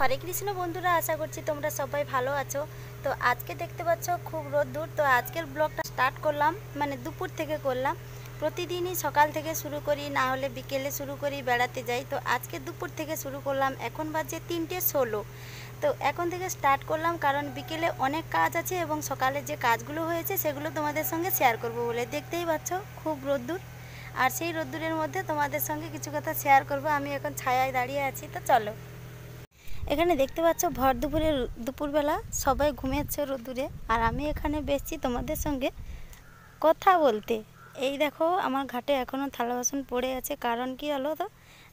হরে কৃষ্ণ বন্ধুরা, আশা করছি তোমরা সবাই ভালো আছো। তো আজকে দেখতে পাচ্ছ খুব রোদ্দুর তো আজকের ব্লগটা স্টার্ট করলাম মানে দুপুর থেকে করলাম। প্রতিদিনই সকাল থেকে শুরু করি, না হলে বিকেলে শুরু করি, বেড়াতে যাই। তো আজকে দুপুর থেকে শুরু করলাম, এখন বাজে তিনটে ষোলো। তো এখন থেকে স্টার্ট করলাম, কারণ বিকেলে অনেক কাজ আছে এবং সকালে যে কাজগুলো হয়েছে, সেগুলো তোমাদের সঙ্গে শেয়ার করব বলে। দেখতেই পাচ্ছ খুব রোদ্দুর আর সেই রোদ্দুরের মধ্যে তোমাদের সঙ্গে কিছু কথা শেয়ার করব। আমি এখন ছায়ায় দাঁড়িয়ে আছি, তো চলো। এখানে দেখতে পাচ্ছ ভর দুপুরে দুপুরবেলা সবাই ঘুমিয়েছে রোদুরে আর আমি এখানে বেশি তোমাদের সঙ্গে কথা বলতে। এই দেখো, আমার ঘাটে এখনও থালা বাসন পড়ে আছে। কারণ কি হলো তো?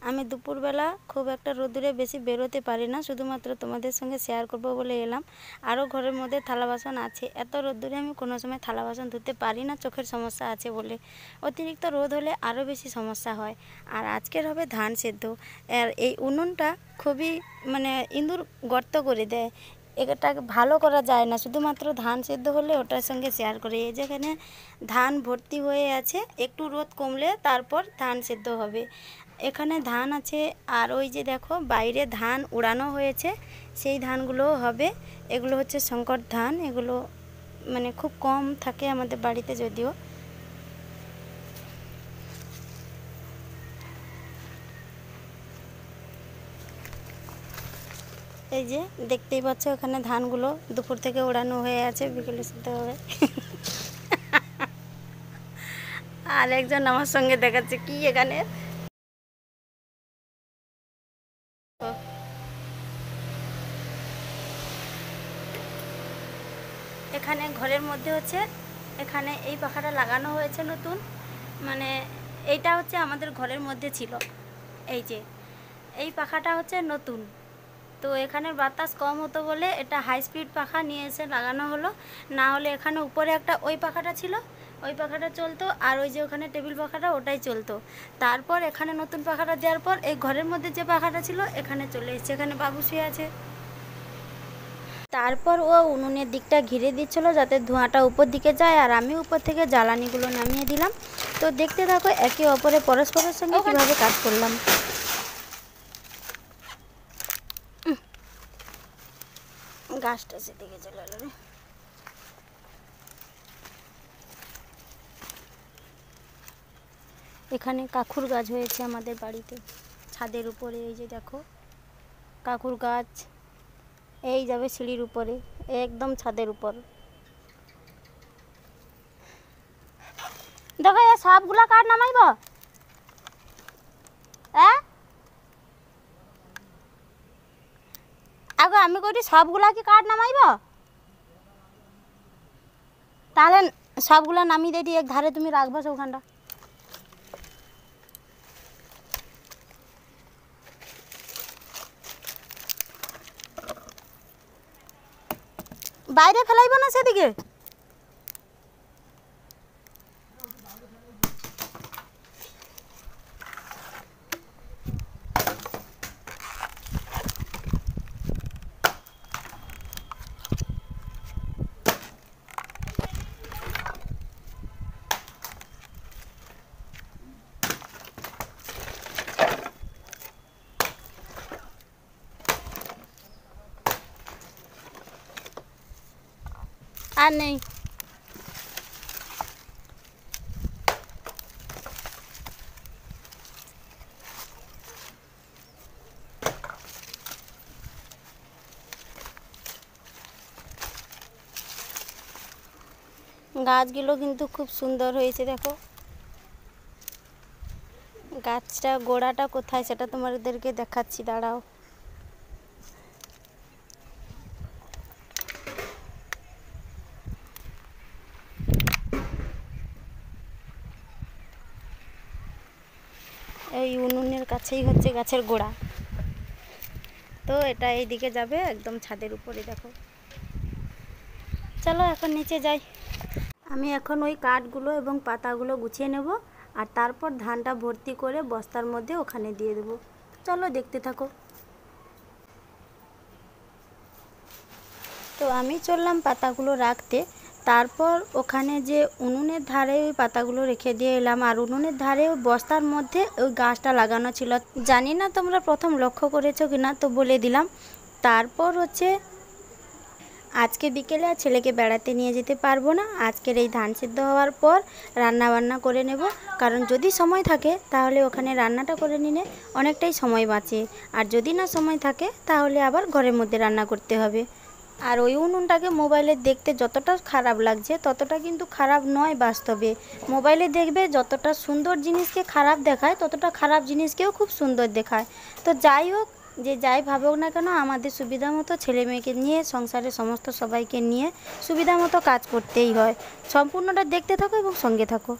আমি দুপুরবেলা খুব একটা রোদ্দুরে বেশি বেরোতে পারি না, শুধুমাত্র তোমাদের সঙ্গে শেয়ার করব বলে এলাম। আরও ঘরের মধ্যে থালা বাসন আছে। এত রোদ্দুরে আমি কোনো সময় থালা বাসন ধুতে পারি না, চোখের সমস্যা আছে বলে। অতিরিক্ত রোদ হলে আরও বেশি সমস্যা হয়। আর আজকের হবে ধান সেদ্ধ। আর এই উনুনটা খুবই মানে ইঁদুর গর্ত করে দেয়। এটা ভালো করা যায় না, শুধুমাত্র ধান সেদ্ধ হলে ওটার সঙ্গে শেয়ার করে। এই যেখানে ধান ভর্তি হয়ে আছে, একটু রোদ কমলে তারপর ধান সেদ্ধ হবে। এখানে ধান আছে, আর ওই যে দেখো বাইরে ধান উড়ানো হয়েছে, সেই ধানগুলো হবে। এগুলো হচ্ছে শঙ্কর ধান, এগুলো মানে খুব কম থাকে আমাদের বাড়িতে যদিও। এই যে দেখতেই পাচ্ছ এখানে ধানগুলো দুপুর থেকে উড়ানো হয়ে আছে, বিকেলে সিদ্ধ হবে। আর একজন আমার সঙ্গে দেখাচ্ছে, কি এখানে? এখানে ঘরের মধ্যে হচ্ছে, এখানে এই পাখাটা লাগানো হয়েছে নতুন মানে এইটা হচ্ছে আমাদের ঘরের মধ্যে ছিল, এই যে। এই পাখাটা হচ্ছে নতুন। তো এখানে বাতাস কম হতো বলে এটা হাই স্পিড পাখা নিয়ে এসে লাগানো হলো। না হলে এখানে উপরে একটা ওই পাখাটা ছিল ওই পাখাটা চলতো আর ওই যে ওখানে টেবিল পাখাটা ওটাই চলতো। তারপর এখানে নতুন পাখাটা দেওয়ার পর এই ঘরের মধ্যে যে পাখাটা ছিল এখানে চলে এসেছে এখানে বাবু শুয়ে আছে। তারপর ও উনুনের দিকটা ঘিরে দিচ্ছিল যাতে ধোঁয়াটা উপর দিকে যায় আর আমি উপর থেকে জ্বালানিগুলো নামিয়ে দিলাম। তো দেখতে থাকো একে অপরে পরস্পরের সঙ্গে কীভাবে কাজ করলাম। গাছটা সেদিকে চলে এলো রে। এখানে কাকুর গাছ হয়েছে আমাদের বাড়িতে। ছাদের উপরে, এই যে দেখো, কাকুর গাছ, এই যাবে সিঁড়ির উপরে, একদম ছাদের উপর। দেখো, এ সবগুলা কাঠ নামাইব? আগে, আমি কইটি সবগুলা কি কাঠ নামাইব? তাহলে সবগুলা নামিয়ে দিয়ে এক ধারে তুমি রাখব ওখানটা বাইরে ফেলাইব না সেদিকে? আর নেই গাছগুলো কিন্তু খুব সুন্দর হয়েছে, দেখো। গাছটা গোড়াটা কোথায় সেটা তোমাদেরকে দেখাচ্ছি, দাঁড়াও। এই উনুনের কাছেই হচ্ছে গাছের গোড়া। তো এটা এই দিকে যাবে, একদম ছাদের উপরে, দেখো। চলো এখন নিচে যাই। আমি এখন ওই কাঠগুলো এবং পাতাগুলো গুছিয়ে নেব আর তারপর ধানটা ভর্তি করে বস্তার মধ্যে ওখানে দিয়ে দেবো। চলো দেখতে থাকো। তো আমি চললাম পাতাগুলো রাখতে। তারপর ওখানে যে উনুনের ধারে ওই পাতাগুলো রেখে দিয়ে এলাম। আর উনুনের ধারে ওই বস্তার মধ্যে ওই গাছটা লাগানো ছিল। জানি না তোমরা প্রথম লক্ষ্য করেছ কিনা, তো বলে দিলাম। তারপর হচ্ছে আজকে বিকেলে আর ছেলেকে বেড়াতে নিয়ে যেতে পারব না। আজকের এই ধান সিদ্ধ হওয়ার পর রান্না বান্না করে নেব। কারণ যদি সময় থাকে, তাহলে ওখানে রান্নাটা করে নিলে অনেকটাই সময় বাঁচে। আর যদি না সময় থাকে, তাহলে আবার ঘরের মধ্যে রান্না করতে হবে। আর ওই উনুনটাকে মোবাইলে দেখতে যতটা খারাপ লাগছে, ততটা কিন্তু খারাপ নয় বাস্তবে। মোবাইলে দেখবে যতটা সুন্দর জিনিসকে খারাপ দেখায়, ততটা খারাপ জিনিসকেও খুব সুন্দর দেখায়। তো যাই হোক, যে যাই ভাবুক না কেন, আমাদের সুবিধা মতো ছেলে মেয়েকে নিয়ে, সংসারের সমস্ত সবাইকে নিয়ে সুবিধা মতো কাজ করতেই হয়। সম্পূর্ণটা দেখতে থাকো এবং সঙ্গে থাকো।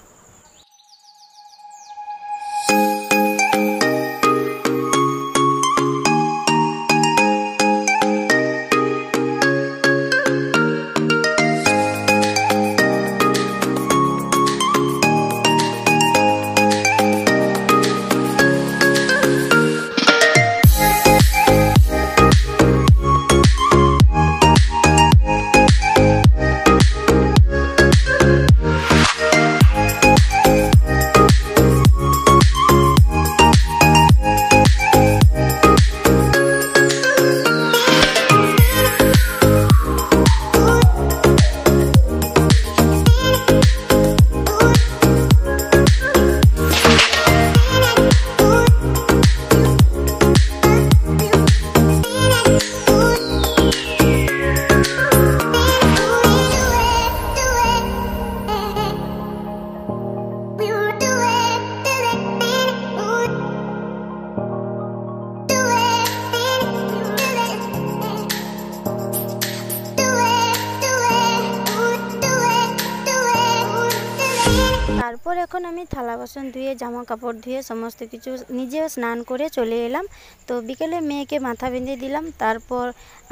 তারপর এখন আমি থালা বাসন ধুয়ে জামা কাপড় ধুয়ে সমস্ত কিছু নিজেও স্নান করে চলে এলাম। তো বিকেলে মেয়েকে মাথা বেঁধে দিলাম, তারপর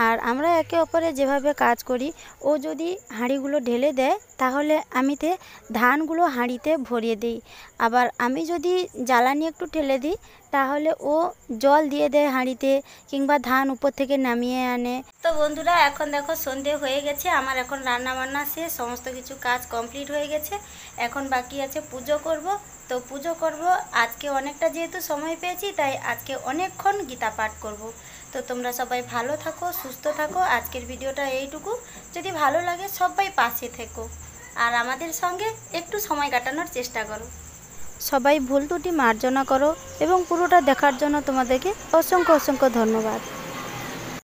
আর আমরা একে অপরে যেভাবে কাজ করি, ও যদি হাঁড়িগুলো ঢেলে দেয়, তাহলে আমি তে ধানগুলো হাঁড়িতে ভরিয়ে দিই। আবার আমি যদি জ্বালানি একটু ঠেলে দিই তাহলে ও জল দিয়ে দেয় হাঁড়িতে কিংবা ধান উপর থেকে নামিয়ে আনে। তো বন্ধুরা, এখন দেখো সন্ধে হয়ে গেছে, আমার এখন রান্না বান্না শেষ, সমস্ত কিছু কাজ কমপ্লিট হয়ে গেছে। এখন বাকি আছে পুজো করব। তো পুজো করব, আজকে অনেকটা যেহেতু সময় পেয়েছি, তাই আজকে অনেকক্ষণ গীতা পাঠ করব। তো তোমরা সবাই ভালো থাকো, সুস্থ থাকো, আজকের ভিডিওটা এইটুকু। যদি ভালো লাগে সবাই পাশে থেকো। আর আমাদের সঙ্গে একটু সময় কাটানোর চেষ্টা করো। সবাই ভুল ত্রুটি মার্জনা করো এবং পুরোটা দেখার জন্য তোমাদেরকে অসংখ্য অসংখ্য ধন্যবাদ।